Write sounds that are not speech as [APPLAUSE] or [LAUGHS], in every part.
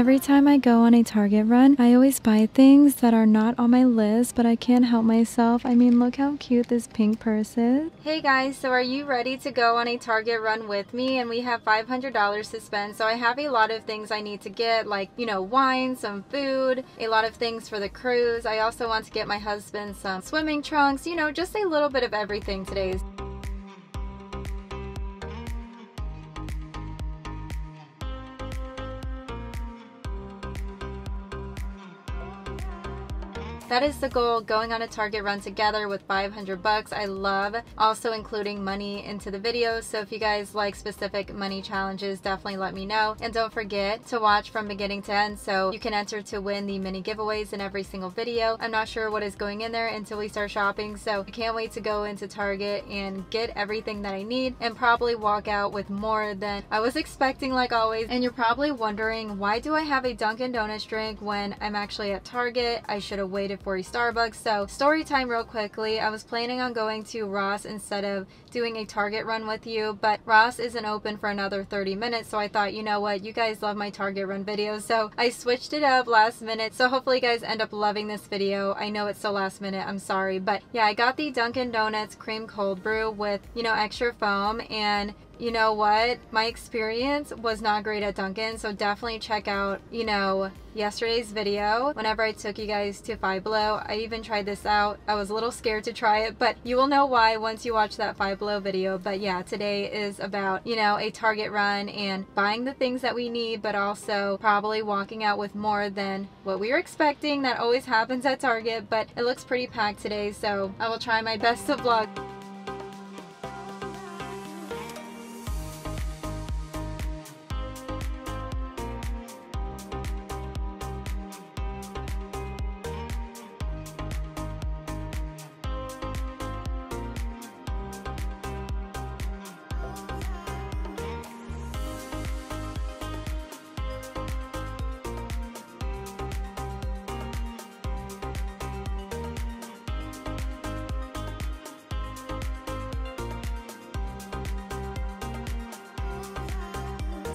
Every time I go on a Target run, I always buy things that are not on my list, but I can't help myself. I mean, look how cute this pink purse is. Hey guys, so are you ready to go on a Target run with me? And we have $500 to spend, so I have a lot of things I need to get, like, you know, wine, some food, a lot of things for the cruise. I also want to get my husband some swimming trunks, you know, just a little bit of everything today. That is the goal, going on a Target run together with 500 bucks. I love also including money into the videos. So if you guys like specific money challenges, definitely let me know. And don't forget to watch from beginning to end so you can enter to win the mini giveaways in every single video. I'm not sure what is going in there until we start shopping. So I can't wait to go into Target and get everything that I need and probably walk out with more than I was expecting like always. And you're probably wondering why do I have a Dunkin' Donuts drink when I'm actually at Target? I should have waited for a Starbucks. So story time real quickly. I was planning on going to Ross instead of doing a Target run with you, but Ross isn't open for another 30 minutes. So I thought, you know what, you guys love my Target run videos. So I switched it up last minute. So hopefully you guys end up loving this video. I know it's so last minute, I'm sorry. But yeah, I got the Dunkin' Donuts cream cold brew with, you know, extra foam and you know what? My experience was not great at Dunkin', so definitely check out, you know, yesterday's video whenever I took you guys to Five Below. I even tried this out. I was a little scared to try it, but you will know why once you watch that Five Below video. But yeah, today is about, you know, a Target run and buying the things that we need, but also probably walking out with more than what we were expecting. That always happens at Target, but it looks pretty packed today, so I will try my best to vlog.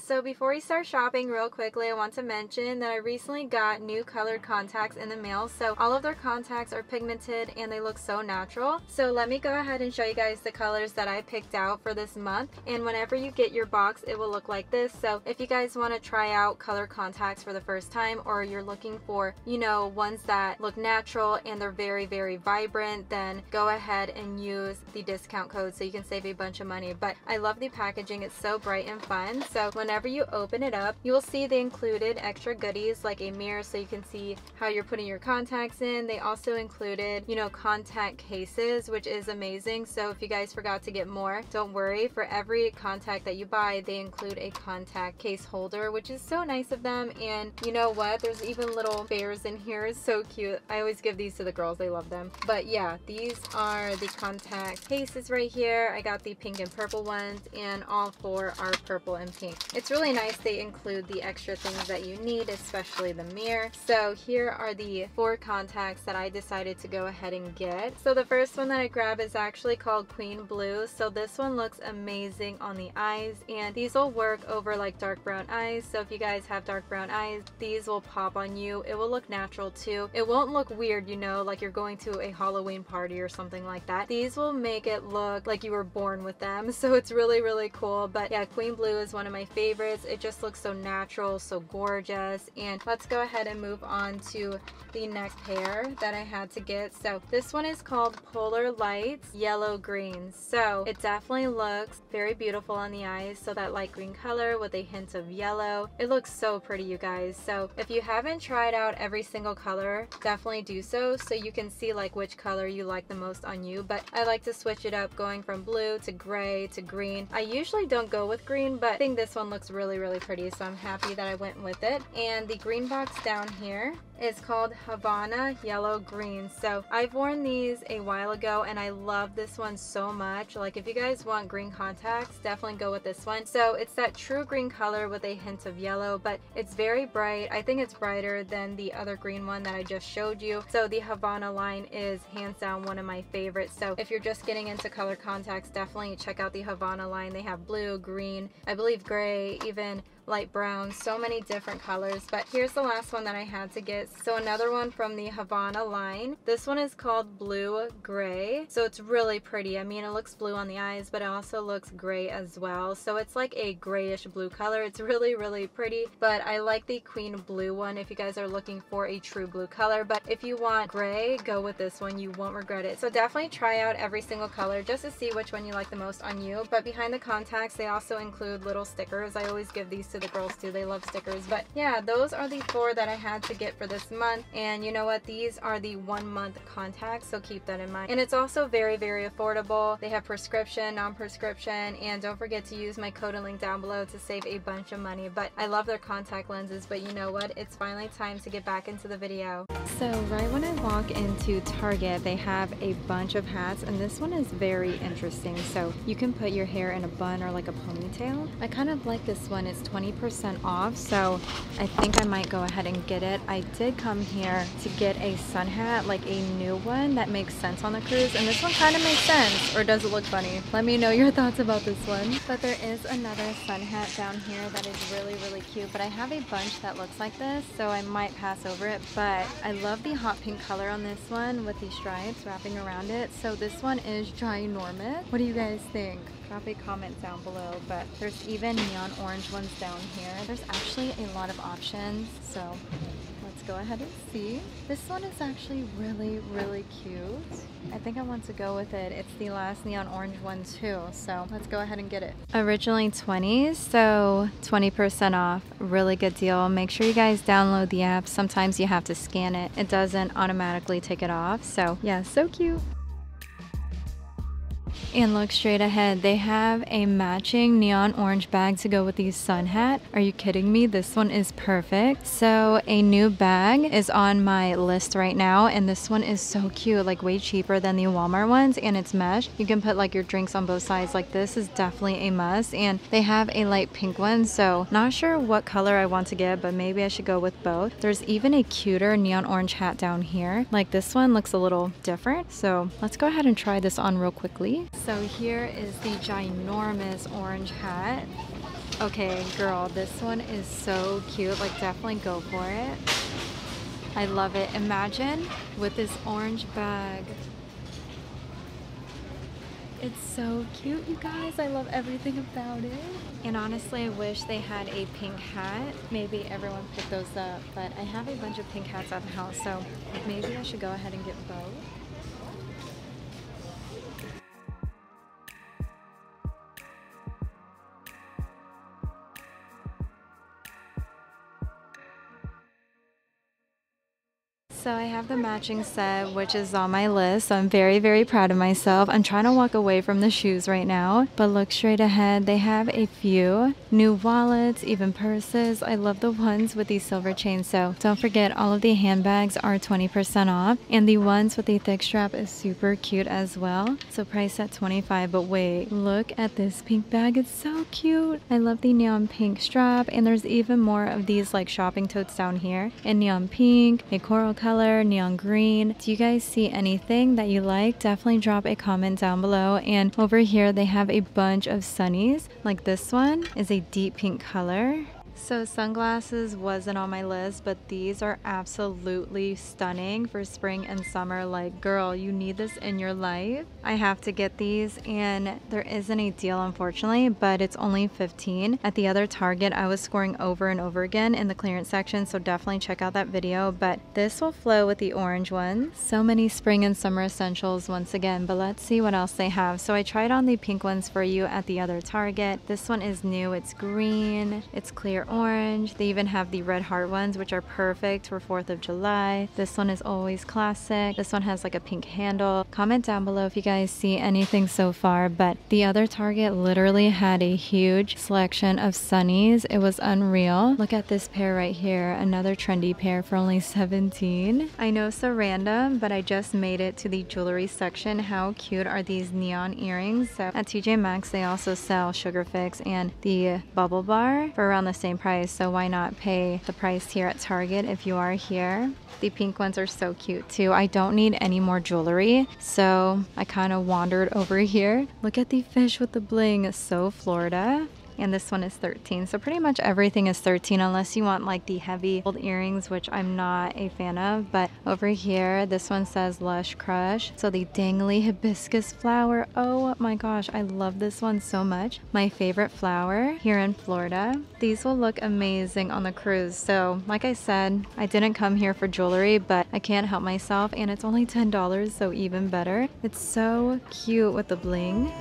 So before we start shopping real quickly, I want to mention that I recently got new colored contacts in the mail. So all of their contacts are pigmented and they look so natural. So let me go ahead and show you guys the colors that I picked out for this month. And whenever you get your box, it will look like this. So if you guys want to try out color contacts for the first time or you're looking for, you know, ones that look natural and they're very, very vibrant, then go ahead and use the discount code so you can save a bunch of money. But I love the packaging. It's so bright and fun. So whenever whenever you open it up, you will see the included extra goodies like a mirror so you can see how you're putting your contacts in. They also included, you know, contact cases, which is amazing. So if you guys forgot to get more, don't worry. For every contact that you buy, they include a contact case holder, which is so nice of them. And you know what? There's even little bears in here. It's so cute. I always give these to the girls. They love them. But yeah, these are the contact cases right here. I got the pink and purple ones and all four are purple and pink. It's it's really nice they include the extra things that you need, especially the mirror. So here are the four contacts that I decided to go ahead and get. So the first one that I grab is actually called Queen Blue. So this one looks amazing on the eyes and these will work over like dark brown eyes. So if you guys have dark brown eyes, these will pop on you. It will look natural too. It won't look weird, you know, like you're going to a Halloween party or something like that. These will make it look like you were born with them. [LAUGHS] So it's really, really cool. But yeah, Queen Blue is one of my favorites favorites. It just looks so natural, so gorgeous. And let's go ahead and move on to the next pair that I had to get. So this one is called Polar Lights Yellow Green. So it definitely looks very beautiful on the eyes. So that light green color with a hint of yellow. It looks so pretty, you guys. So if you haven't tried out every single color, definitely do so so you can see like which color you like the most on you. But I like to switch it up going from blue to gray to green. I usually don't go with green, but I think this one looks looks really, really pretty, so I'm happy that I went with it. And the green box down here is called Havana Yellow Green. So I've worn these a while ago and I love this one so much. Like if you guys want green contacts, definitely go with this one. So it's that true green color with a hint of yellow, but it's very bright. I think it's brighter than the other green one that I just showed you. So the Havana line is hands down one of my favorites. So if you're just getting into color contacts, definitely check out the Havana line. They have blue, green, I believe gray, even light brown, so many different colors. But here's the last one that I had to get. So another one from the Havana line. This one is called Blue Gray. So it's really pretty. I mean, it looks blue on the eyes, but it also looks gray as well. So it's like a grayish blue color. It's [LAUGHS] really, really pretty. But I like the Queen Blue one if you guys are looking for a true blue color. But if you want gray, go with this one. You won't regret it. So definitely try out every single color just to see which one you like the most on you. But behind the contacts, they also include little stickers. I always give these to the girls too. They love stickers. But yeah, those are the four that I had to get for this month. And you know what? These are the one month contacts. So keep that in mind. And it's also very, very affordable. They have prescription, non-prescription. And don't forget to use my code and link down below to save a bunch of money. But I love their contact lenses. But you know what? It's finally time to get back into the video. So right when I walk into Target, they have a bunch of hats. And this one is very interesting. So you can put your hair in a bun or like a ponytail. I kind of like this one. It's 20% off. So I think I might go ahead and get it. I did come here to get a sun hat, like a new one that makes sense on the cruise. And this one kind of makes sense. Or does it look funny? Let me know your [LAUGHS] thoughts about this one. But there is another sun hat down here that is really, really cute. But I have a bunch that looks like this. So I might pass over it. But I love the hot pink color on this one with the stripes wrapping around it. So this one is ginormous. What do you guys think? Drop a comment down below but there's even neon orange ones down here. There's actually a lot of options so let's go ahead and see. This one is actually really really cute. I think I want to go with it. It's the last neon orange one too so let's go ahead and get it. Originally 20 so 20% off. Really good deal. Make sure you guys download the app. Sometimes you have to scan it. It doesn't automatically take it off so yeah so cute and look straight ahead. They have a matching neon orange bag to go with the sun hat. Are you kidding me? This one is perfect. So a new bag is on my list right now and this one is so cute, like way cheaper than the Walmart ones and it's mesh. You can put like your drinks on both sides. Like this is definitely a must and they have a light pink one. So not sure what color I want to get, but maybe I should go with both. There's even a cuter neon orange hat down here. Like this one looks a little different. So let's go ahead and try this on real quickly. So here is the ginormous orange hat. Okay, girl, this one is so cute. Like, definitely go for it. I love it. Imagine with this orange bag. It's so cute, you guys. I love everything about it. And honestly, I wish they had a pink hat. Maybe everyone picked those up. But I have a bunch of pink hats at the house, so maybe I should go ahead and get both. So I have the matching set, which is on my list. So I'm very, very proud of myself. I'm trying to walk away from the shoes right now, but look straight ahead. They have a few new wallets, even purses. I love the ones with these silver chains. So don't forget, all of the handbags are 20% off, and the ones with the thick strap is super cute as well. So price at 25. But wait, look at this pink bag. It's so cute. I love the neon pink strap, and there's even more of these like shopping totes down here in neon pink, a coral color color, neon green. Do you guys see anything that you like? Definitely drop a comment down below. And over here, they have a bunch of sunnies. Like this one is a deep pink color. So sunglasses wasn't on my list, but these are absolutely stunning for spring and summer. Like, girl, you need this in your life. I have to get these and there isn't a deal unfortunately, but it's only 15. At the other Target, I was scoring over and over again in the clearance section, so definitely check out that video. But this will flow with the orange one. So many spring and summer essentials once again, but let's see what else they have. So I tried on the pink ones for you at the other Target. This one is new. It's green. It's clear orange. They even have the red heart ones, which are perfect for 4th of July. This one is always classic. This one has like a pink handle. Comment down below if you guys see anything so far, but the other Target literally had a huge selection of sunnies. It was unreal. Look at this pair right here. Another trendy pair for only 17. I know so random, but I just made it to the jewelry section. How cute are these neon earrings? So at TJ Maxx, they also sell Sugar Fix and the BaubleBar for around the same same price, so why not pay the price here at Target if you are here? The pink ones are so cute too. I don't need any more jewelry, so I kind of wandered over here. Look at the fish with the bling, so Florida. And this one is 13. So pretty much everything is 13 unless you want like the heavy gold earrings, which I'm not a fan of. But over here, this one says Lush Crush. So the dangly hibiscus flower. Oh my gosh, I love this one so much. My favorite flower here in Florida. These will look amazing on the cruise. So like I said, I didn't come here for jewelry, but I can't help myself and it's only $10, so even better. It's so cute with the bling.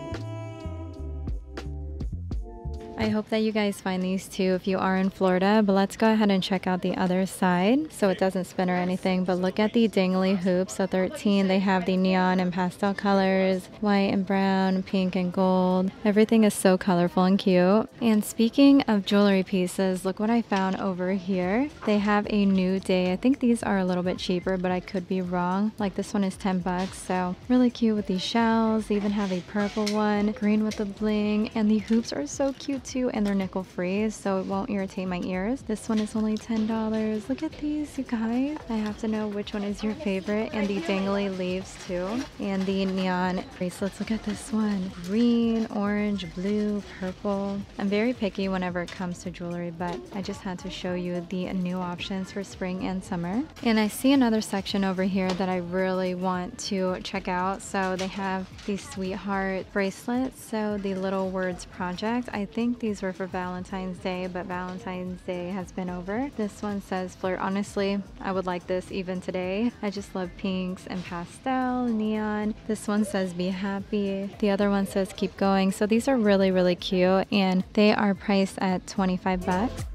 I hope that you guys find these too if you are in Florida, but let's go ahead and check out the other side so it doesn't spin or anything. But look at the dangly hoops. So 13, they have the neon and pastel colors, white and brown, pink and gold. Everything is so colorful and cute. And speaking of jewelry pieces, look what I found over here. They have a new day. I think these are a little bit cheaper, but I could be wrong. Like this one is 10 bucks. So really cute with these shells. They even have a purple one, green with the bling, and the hoops are so cute and they're nickel free so it won't irritate my ears. This one is only $10. Look at these you guys. I have to know which one is your favorite and the dangly leaves too and the neon bracelets. Look at this one. Green, orange, blue, purple. I'm very picky whenever it comes to jewelry but I just had to show you the new options for spring and summer. And I see another section over here that I really want to check out. So they have these sweetheart bracelets. So the little words project. I think these were for Valentine's Day, but Valentine's Day has been over. This one says flirt. Honestly, I would like this even today. I just love pinks and pastel, neon. This one says be happy. The other one says keep going. So these are really, really cute and they are priced at 25 bucks.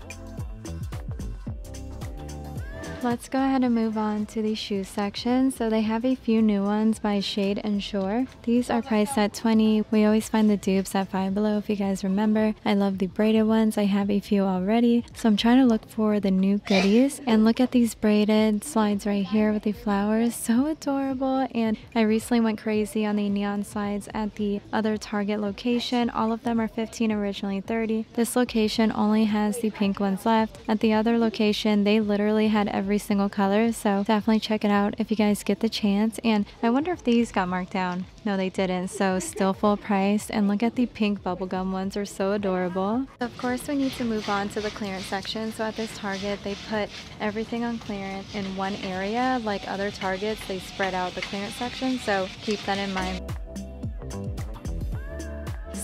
Let's go ahead and move on to the shoe section. So they have a few new ones by Shade and Shore. These are priced at 20. We always find the dupes at Five Below if you guys remember. I love the braided ones. I have a few already. So I'm trying to look for the new goodies. And look at these braided slides right here with the flowers. So adorable. And I recently went crazy on the neon slides at the other Target location. All of them are 15, originally 30. This location only has the pink ones left. At the other location, they literally had every every single color. So definitely check it out if you guys get the chance. And I wonder if these got marked down. No, they didn't. So still full price. And look at the pink bubblegum ones are so adorable. Of course, we need to move on to the clearance section. So at this Target, they put everything on clearance in one area. Like other Targets, they spread out the clearance section. So keep that in mind.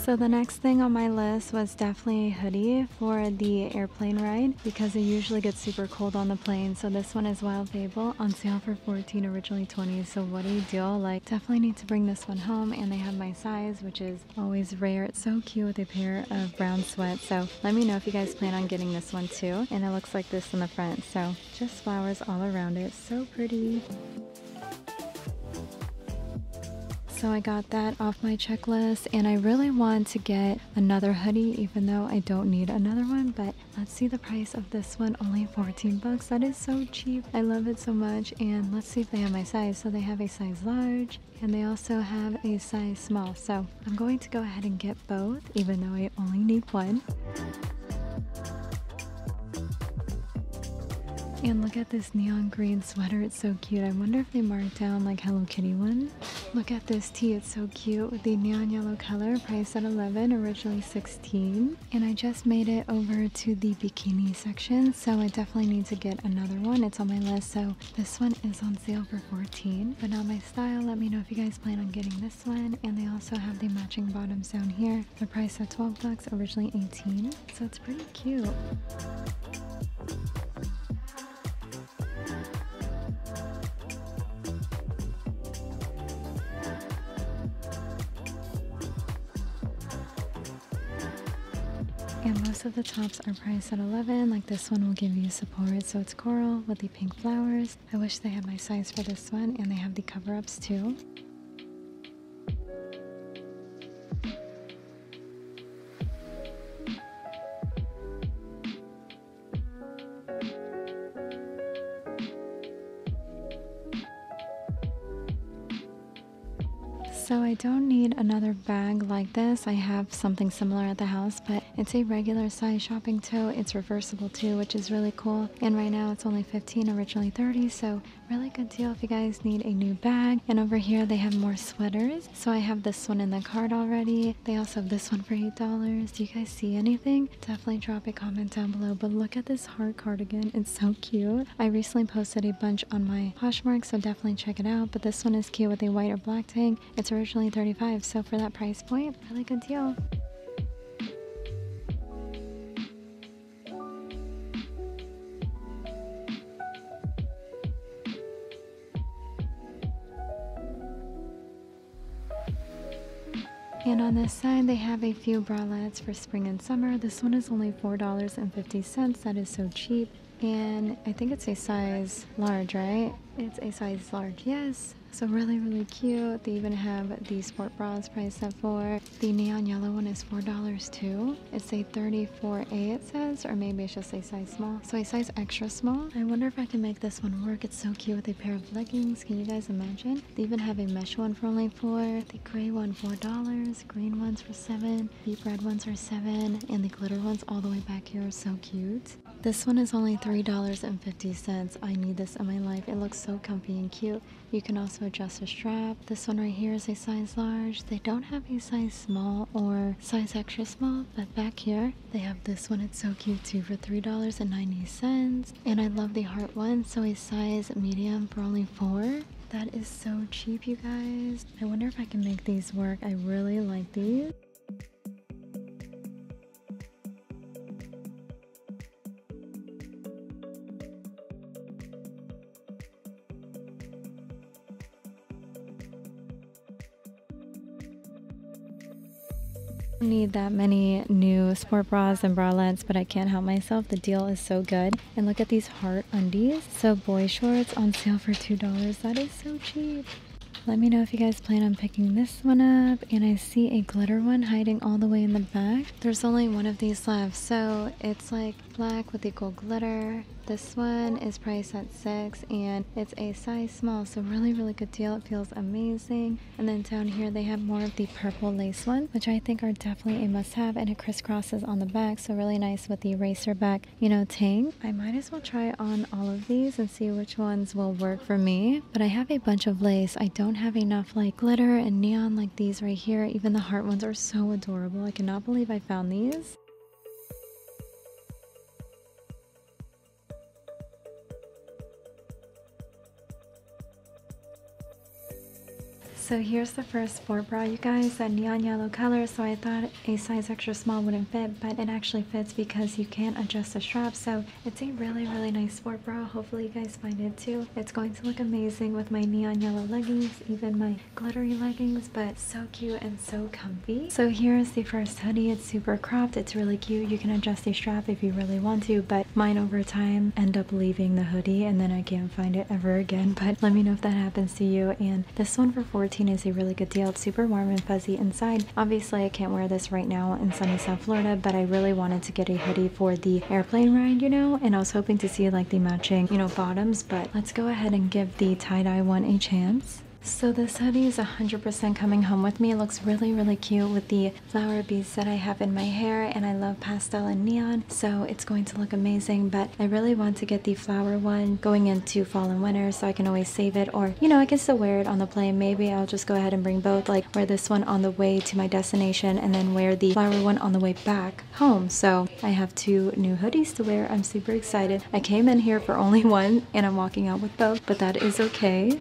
So the next thing on my list was definitely a hoodie for the airplane ride because it usually gets super cold on the plane. So this one is Wild Fable on sale for 14, originally 20. So what do a deal. Like definitely need to bring this one home and they have my size, which is always rare. It's so cute with a pair of brown sweats. So let me know if you guys plan on getting this one too. And it looks like this in the front. So just flowers all around it. So pretty. So I got that off my checklist and I really want to get another hoodie even though I don't need another one. But let's see the price of this one, only 14 bucks. That is so cheap. I love it so much. And let's see if they have my size. So they have a size large and they also have a size small. So I'm going to go ahead and get both even though I only need one. And look at this neon green sweater. It's so cute. I wonder if they marked down like Hello Kitty one. Look at this tee. It's so cute with the neon yellow color. Priced at 11, originally 16. And I just made it over to the bikini section. So I definitely need to get another one. It's on my list. So this one is on sale for 14. But not my style. Let me know if you guys plan on getting this one. And they also have the matching bottoms down here. The price at 12 bucks, originally 18. So it's pretty cute. Of the tops are priced at 11 like this one will give you support so it's coral with the pink flowers. I wish they had my size for this one and they have the cover-ups too. Don't need another bag like this. I have something similar at the house, but it's a regular size shopping tote. It's reversible too, which is really cool. And right now it's only 15, originally 30, so really good deal if you guys need a new bag. And over here they have more sweaters. So I have this one in the cart already. They also have this one for $8. Do you guys see anything? Definitely drop a comment down below. But look at this heart cardigan. It's so cute. I recently posted a bunch on my Poshmark, so definitely check it out. But this one is cute with a white or black tag. It's originally 35 so for that price point, really good deal. And on this side, they have a few bralettes for spring and summer. This one is only $4.50. That is so cheap. And I think it's a size large, right? It's a size large, yes. So really, really cute. They even have the sport bras priced at four. The neon yellow one is four dollars too. It's a 34A it says, or maybe it's just a size small. So a size extra small. I wonder if I can make this one work. It's so cute with a pair of leggings. Can you guys imagine? They even have a mesh one for only four. The gray one four dollars. Green ones for seven. Deep red ones are seven, and the glitter ones all the way back here are so cute. This one is only $3.50. I need this in my life. It looks so comfy and cute. You can also adjust the strap. This one right here is a size large. They don't have a size small or size extra small, but back here they have this one. It's so cute too for $3.90. And I love the heart one, so a size medium for only four. That is so cheap, you guys. I wonder if I can make these work. I really like these. Need that many new sport bras and bralettes but I can't help myself. The deal is so good. And look at these heart undies. So boy shorts on sale for two dollars. That is so cheap. Let me know if you guys plan on picking this one up. And I see a glitter one hiding all the way in the back. There's only one of these left so it's like black with equal glitter this one is priced at six and it's a size small, so really, really good deal. It feels amazing. And then down here they have more of the purple lace one, which I think are definitely a must have and it crisscrosses on the back, so really nice with the racer back, you know, tang. I might as well try on all of these and see which ones will work for me. But I have a bunch of lace. I don't have enough like glitter and neon like these right here. Even the heart ones are so adorable. I cannot believe I found these. So here's the first sport bra, you guys, that neon yellow color. So I thought a size extra small wouldn't fit, but it actually fits because you can't adjust the strap. So it's a really, really nice sport bra. Hopefully you guys find it too. It's going to look amazing with my neon yellow leggings, even my glittery leggings, but so cute and so comfy. So here's the first hoodie. It's super cropped. It's really cute. You can adjust the strap if you really want to, but mine over time end up leaving the hoodie and then I can't find it ever again. [LAUGHS] But let me know if that happens to you. And this one for 14 is a really good deal. It's super warm and fuzzy inside. Obviously, I can't wear this right now in sunny South Florida, but I really wanted to get a hoodie for the airplane ride, you know, and I was hoping to see like the matching, you know, bottoms, but let's go ahead and give the tie-dye one a chance. So this hoodie is 100% coming home with me. It looks really, really cute with the flower beads that I have in my hair and I love pastel and neon. So it's going to look amazing, but I really want to get the flower one going into fall and winter so I can always save it or, you know, I can still wear it on the plane. Maybe I'll just go ahead and bring both, like wear this one on the way to my destination and then wear the flower one on the way back home. So I have two new hoodies to wear. I'm super excited. I came in here for only [LAUGHS] one and I'm walking out with both, but that is okay.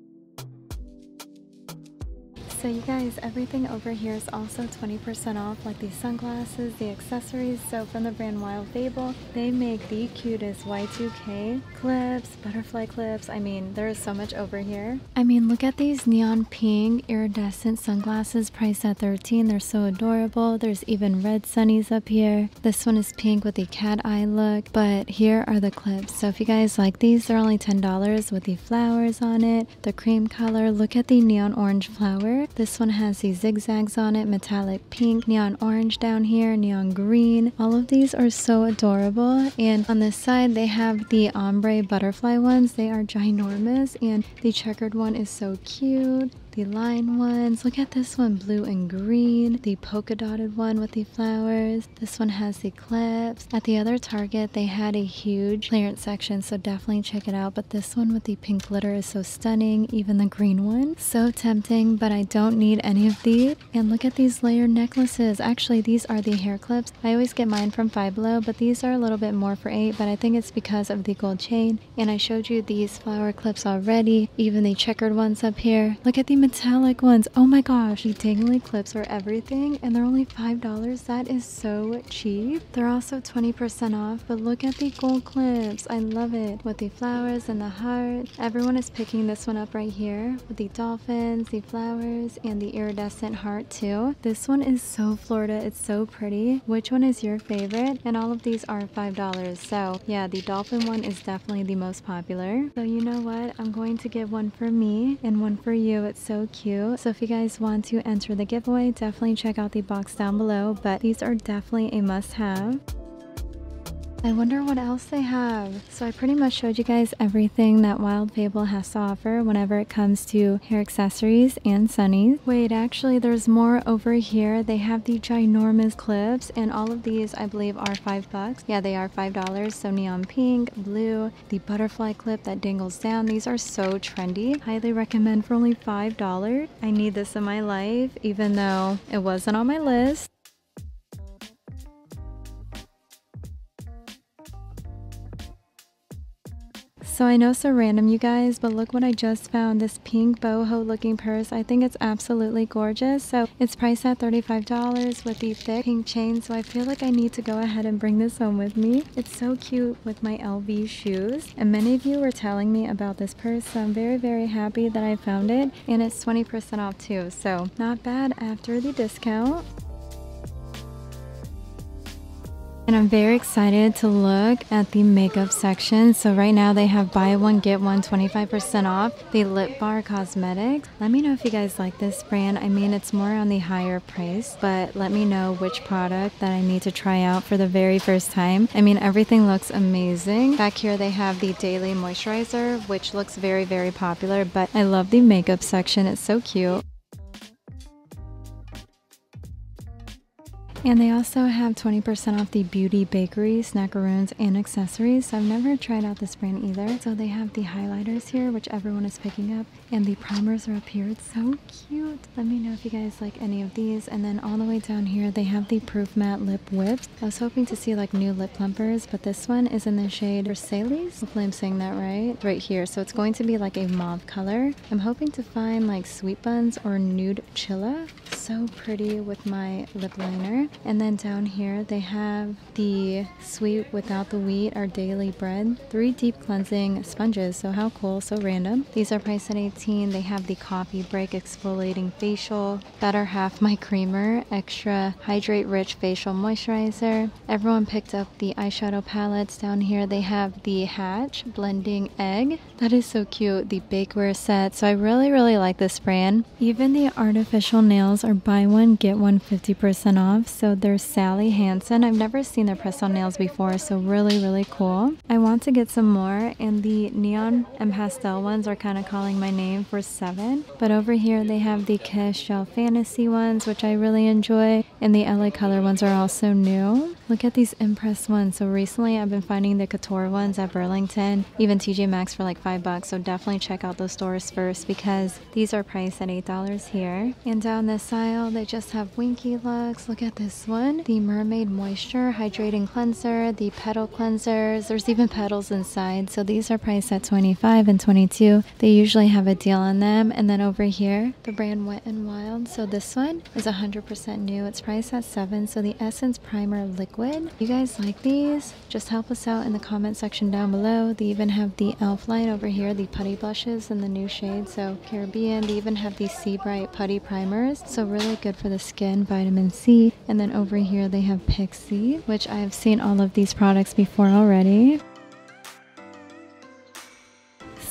So you guys, everything over here is also 20% off, like the sunglasses, the accessories. So from the brand Wild Fable, they make the cutest Y2K clips, butterfly clips. I mean, there is so much over here. I mean, look at these neon pink iridescent sunglasses priced at 13. They're so adorable. There's even red sunnies up here. This one is pink with the cat eye look, but here are the clips. So if you guys like these, they're only $10 with the flowers on it, the cream color. Look at the neon orange flower. This one has these zigzags on it, metallic pink, neon orange down here, neon green. All of these are so adorable. And on this side, they have the ombre butterfly ones. They are ginormous and the checkered one is so cute. The line ones. Look at this one, blue and green. The polka dotted one with the flowers. This one has the clips. At the other Target, they had a huge clearance section, so definitely check it out. But this one with the pink glitter is so stunning. Even the green one, so tempting, but I don't need any of these. And look at these layered necklaces. Actually, these are the hair clips. I always get mine from Five Below, but these are a little bit more for eight, but I think it's because of the gold chain. And I showed you these flower clips already, even the checkered ones up here. Look at the metallic ones. Oh my gosh, the dangly clips are everything, and they're only $5. That is so cheap. They're also 20% off, but look at the gold clips. I love it. With the flowers and the heart. Everyone is picking this one up right here with the dolphins, the flowers, and the iridescent heart too. This one is so Florida. It's so pretty. Which one is your favorite? And all of these are $5. So yeah, the dolphin one is definitely the most popular. So you know what? I'm going to give one for me and one for you. It's so cute. So if you guys want to enter the giveaway, definitely check out the box down below. But these are definitely a must have. I wonder what else they have. So I pretty much showed you guys everything that Wild Fable has to offer whenever it comes to hair accessories and sunnies. Wait, actually there's more over here. They have the ginormous clips and all of these I believe are five bucks. Yeah, they are five dollars. So neon pink, blue, the butterfly clip that dangles down. These are so trendy. Highly recommend for only five dollars. I need this in my life even though it wasn't on my list. So I know so random you guys, but look what I just found. This pink boho looking purse. I think it's absolutely gorgeous. So it's priced at $35 with the thick pink chain. So I feel like I need to go ahead and bring this home with me. It's so cute with my LV shoes. And many of you were telling me about this purse. So I'm very, very happy that I found it. And it's 20% off too. So not bad after the discount. And I'm very excited to look at the makeup section. So right now they have buy one, get one 25% off the Lip Bar Cosmetics. Let me know if you guys like this brand. I mean, it's more on the higher price, but let me know which product that I need to try out for the very first time. I mean, everything looks amazing. Back here they have the Daily Moisturizer, which looks very, very popular, but I love the makeup section. It's so cute. And they also have 20% off the Beauty Bakery snackaroons and accessories. So I've never tried out this brand either. So they have the highlighters here, which everyone is picking up. And the primers are up here. It's so cute. Let me know if you guys like any of these. And then all the way down here, they have the Proof Matte Lip Whips. I was hoping to see like new lip plumpers, but this one is in the shade Versailles. Hopefully I'm saying that right. Right here. So it's going to be like a mauve color. I'm hoping to find like Sweet Buns or Nude Chilla. So pretty with my lip liner. And then down here they have the sweet without the wheat, our daily bread. Three deep cleansing sponges, so how cool, so random. These are priced at 18. They have the coffee break exfoliating facial, better half my creamer, extra hydrate rich facial moisturizer. Everyone picked up the eyeshadow palettes. Down here they have the Hatch blending egg. That is so cute, the bakeware set. So I really, really like this brand. Even the artificial nails are buy one, get one 50% off. So there's Sally Hansen. I've never seen their press on nails before, so really, really cool. I want to get some more, and the neon and pastel ones are kind of calling my name for seven. But over here, they have the Kiss Shell Fantasy ones, which I really enjoy, and the LA Color ones are also new. Look at these Impress ones. So recently, I've been finding the Couture ones at Burlington, even TJ Maxx for like five bucks. So definitely check out those stores first because these are priced at $8 here. And down this aisle, they just have Winky Lux. Look at this one, the Mermaid Moisture Hydrating Cleanser, the Petal Cleansers. There's even petals inside. So these are priced at 25 and 22. They usually have a deal on them. And then over here, the brand Wet n Wild. So this one is 100% new. It's priced at 7 So the Essence Primer Liquid. You guys like these? Just help us out in the comment section down below. They even have the e.l.f. line over here, the putty blushes in the new shade. So Caribbean. They even have the C-Bright putty primers. So really good for the skin, vitamin C. And then over here they have Pixi, which I've seen all of these products before already.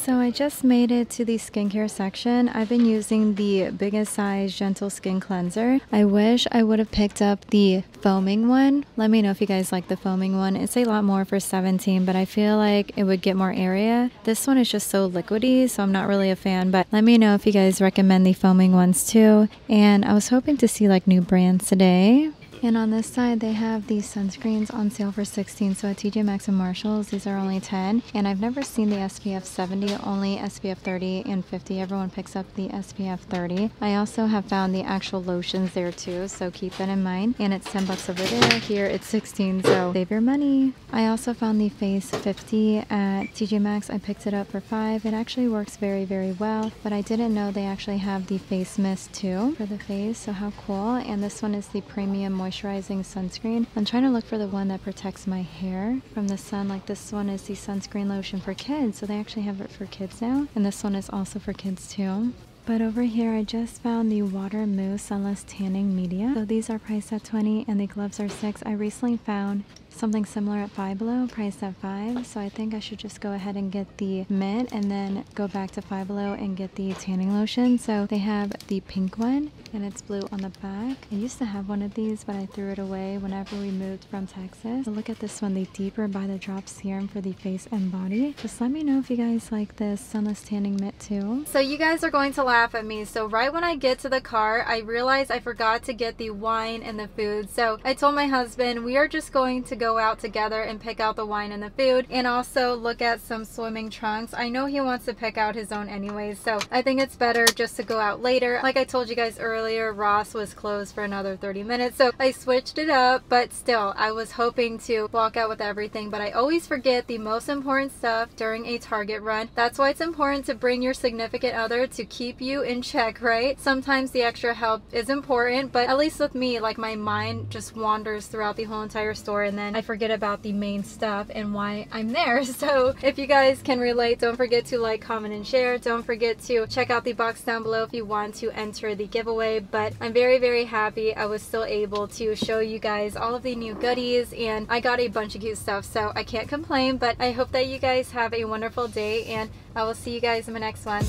So I just made it to the skincare section. I've been using the biggest size gentle skin cleanser. I wish I would have picked up the foaming one. Let me know if you guys like the foaming one. It's a lot more for 17, but I feel like it would get more area. This one is just so liquidy, so I'm not really a fan, but let me know if you guys recommend the foaming ones too. And I was hoping to see like new brands today. And on this side, they have these sunscreens on sale for 16. So at TJ Maxx and Marshalls, these are only 10. And I've never seen the SPF 70, only SPF 30 and 50. Everyone picks up the SPF 30. I also have found the actual lotions there too, so keep that in mind. And it's 10 bucks over there. Here it's 16, so save your money. I also found the Face 50 at TJ Maxx. I picked it up for 5. It actually works very, very well, but I didn't know they actually have the face mist too for the face, so how cool. And this one is the premium moisture moisturizing sunscreen. I'm trying to look for the one that protects my hair from the sun. Like this one is the sunscreen lotion for kids. So they actually have it for kids now. And this one is also for kids too. But over here, I just found the Water Mousse Sunless Tanning Media. So these are priced at 20 and the gloves are 6. I recently found something similar at Five Below, priced at 5 So I think I should just go ahead and get the mint and then go back to Five Below and get the tanning lotion. So they have the pink one and it's blue on the back. I used to have one of these but I threw it away whenever we moved from Texas. So look at this one, the Deeper by the Drop Serum for the face and body. Just let me know if you guys like this Sunless Tanning Mitt too. So you guys are going to laugh at me. So right when I get to the car, I realized I forgot to get the wine and the food. So I told my husband we are just going to go go out together and pick out the wine and the food and also look at some swimming trunks. I know he wants to pick out his own anyways, so I think it's better just to go out later. Like I told you guys earlier, Ross was closed for another 30 minutes, so I switched it up, but still, I was hoping to walk out with everything, but I always forget the most important stuff during a Target run. That's why it's important to bring your significant other to keep you in check, right? Sometimes the extra help is important, but at least with me, like my mind just wanders throughout the whole entire store and then I forget about the main stuff and why I'm there. [LAUGHS] So if you guys can relate, don't forget to like, comment, and share. Don't forget to check out the box down below if you want to enter the giveaway. But I'm very, very happy I was still able to show you guys all of the new goodies and I got a bunch of cute stuff. So I can't complain, but I hope that you guys have a wonderful day and I will see you guys in my next one.